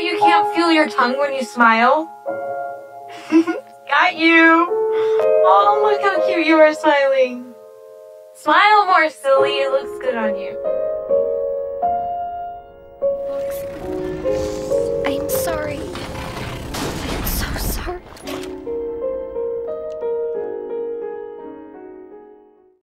You can't feel your tongue when you smile? Got you! Oh, look how cute you are smiling. Smile more, silly. It looks good on you.